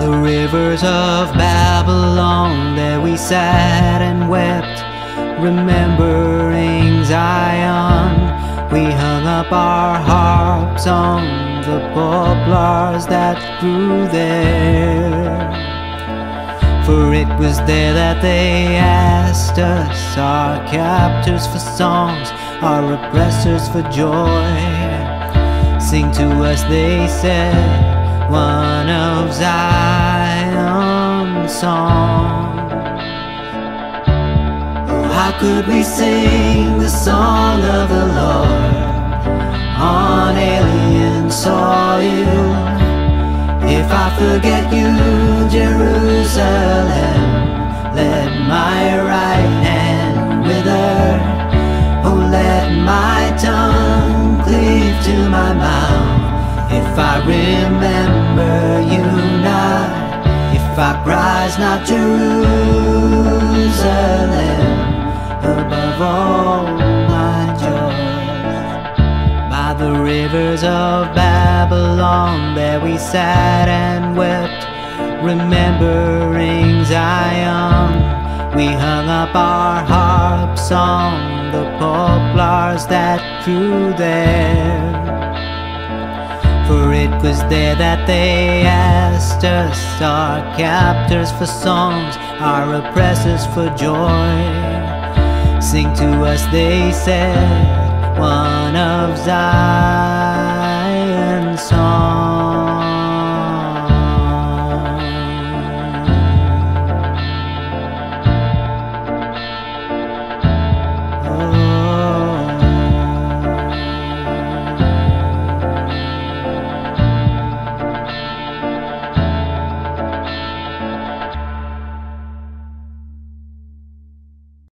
the rivers of Babylon, there we sat and wept, remembering Zion. We hung up our harps on the poplars that grew there. For it was there that they asked us, our captors for songs, our oppressors for joy. Sing to us, they said one of Zion's songs. Oh, how could we sing the song of the Lord on alien soil? If I forget you, Jerusalem, let my right hand wither. Oh, let my tongue cleave to my mouth. If I remember I prize not Jerusalem above all my joys. By the rivers of Babylon, there we sat and wept, remembering Zion. We hung up our harps on the poplars that grew there. For it was there that they asked us, our captors for songs, our oppressors for joy. Sing to us, they said, one of Zion.